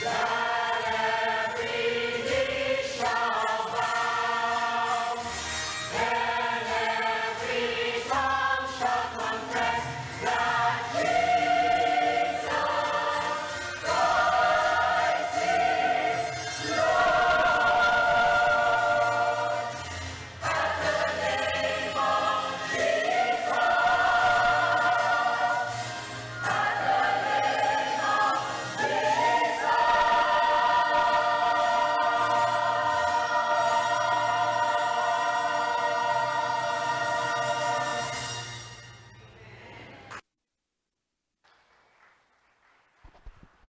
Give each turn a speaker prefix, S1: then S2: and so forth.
S1: Shout!